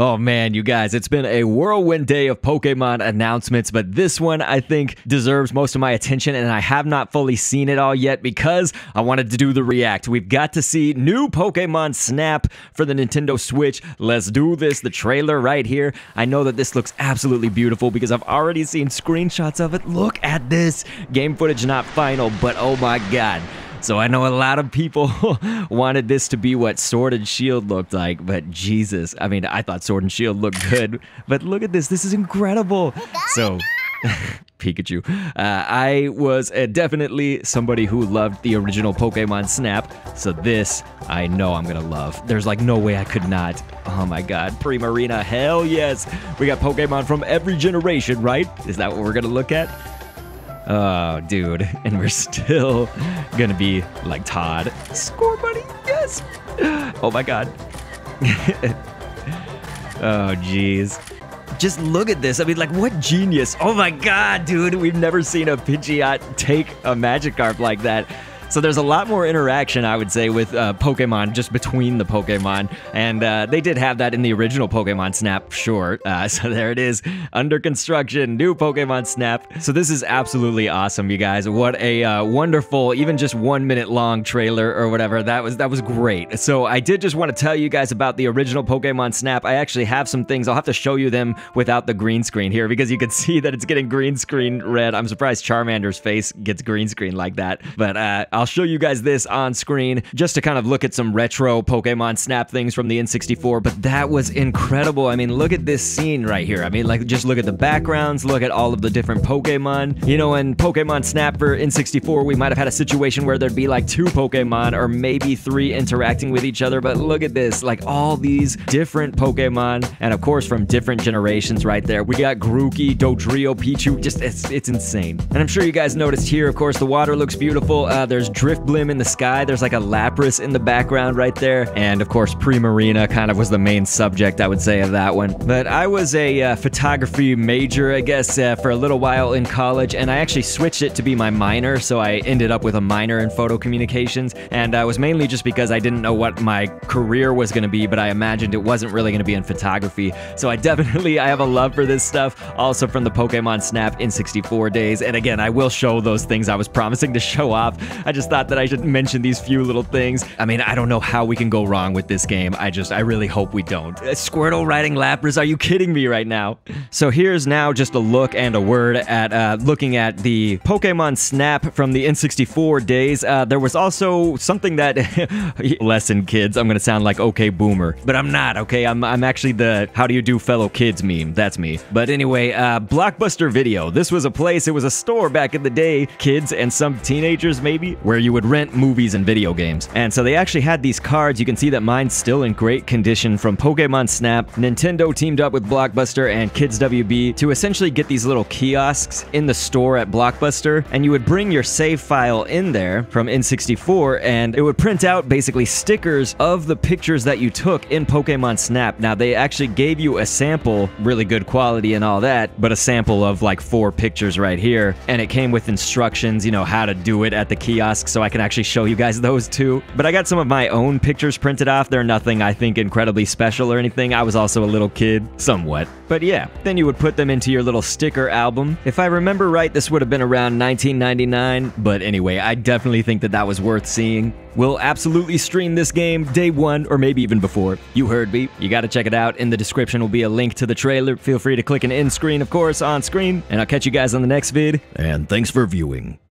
Oh man, you guys, it's been a whirlwind day of Pokemon announcements, but this one I think deserves most of my attention, and I have not fully seen it all yet because I wanted to do the react. We've got to see new Pokemon Snap for the Nintendo Switch. Let's do this. The trailer right here. I know that this looks absolutely beautiful because I've already seen screenshots of it. Look at this. Game footage not final, but oh my god. So I know a lot of people wanted this to be what Sword and Shield looked like, but Jesus, I mean, I thought Sword and Shield looked good, but look at this. This is incredible. So. Pikachu. Uh, I was uh, definitely somebody who loved the original Pokemon Snap, so this I know I'm gonna love. There's like no way I could not. Oh my god, Primarina, hell yes! We got Pokemon from every generation, right? Is that what we're gonna look at? Oh, dude. And we're still gonna be like Todd. Scorbunny, yes! Oh my god. oh, jeez. Just look at this. I mean, like, what genius. Oh my god, dude. We've never seen a Pidgeot take a Magikarp like that. So there's a lot more interaction, I would say, with uh, Pokemon just between the Pokemon, and uh, they did have that in the original Pokemon Snap, sure. Uh, so there it is, under construction, new Pokemon Snap. So this is absolutely awesome, you guys. What a uh, wonderful, even just one minute long trailer or whatever. That was that was great. So I did just want to tell you guys about the original Pokemon Snap. I actually have some things. I'll have to show you them without the green screen here because you can see that it's getting green screen red. I'm surprised Charmander's face gets green screen like that, but uh, I'll show you guys this on screen just to kind of look at some retro Pokemon Snap things from the N64, but that was incredible. I mean, look at this scene right here. I mean, like, just look at the backgrounds, look at all of the different Pokemon. You know, in Pokemon Snap for N64, we might have had a situation where there'd be like two Pokemon or maybe three interacting with each other, but look at this, like all these different Pokemon, and of course from different generations right there. We got Grookey, Dodrio, Pichu, just, it's, it's insane. And I'm sure you guys noticed here, of course, the water looks beautiful. Uh, there's Drifblim in the sky. There's like a Lapras in the background right there. And of course, Primarina kind of was the main subject, I would say, of that one. But I was a uh, photography major, I guess, uh, for a little while in college, and I actually switched it to be my minor, so I ended up with a minor in photo communications. And uh, was mainly just because I didn't know what my career was going to be, but I imagined it wasn't really going to be in photography. So I definitely, I have a love for this stuff, also from the Pokemon Snap N64 days. And again, I will show those things I was promising to show off. I just thought that I should mention these few little things. I mean, I don't know how we can go wrong with this game. I just, I really hope we don't. Uh, Squirtle riding Lapras, are you kidding me right now? So here's now just a look and a word at uh, looking at the Pokemon Snap from the N64 days. Uh, there was also something that, lesson kids, I'm gonna sound like okay boomer, but I'm not, okay? I'm, I'm actually the how do you do fellow kids meme. That's me. But anyway, uh, Blockbuster Video. This was a place, it was a store back in the day, kids and some teenagers maybe, where you would rent movies and video games. And so they actually had these cards. You can see that mine's still in great condition from Pokemon Snap. Nintendo teamed up with Blockbuster and Kids WB to essentially get these little kiosks in the store at Blockbuster. And you would bring your save file in there from N64 and it would print out basically stickers of the pictures that you took in Pokemon Snap. Now, they actually gave you a sample, really good quality and all that, but a sample of like four pictures right here. And it came with instructions, you know, how to do it at the kiosk so I can actually show you guys those too. But I got some of my own pictures printed off. They're nothing I think incredibly special or anything. I was also a little kid, somewhat. But yeah, then you would put them into your little sticker album. If I remember right, this would have been around 1999. But anyway, I definitely think that that was worth seeing. We'll absolutely stream this game day one or maybe even before. You heard me. You gotta check it out. In the description will be a link to the trailer. Feel free to click an end screen, of course, on screen. And I'll catch you guys on the next vid. And thanks for viewing.